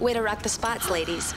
Way to rock the spots, ladies.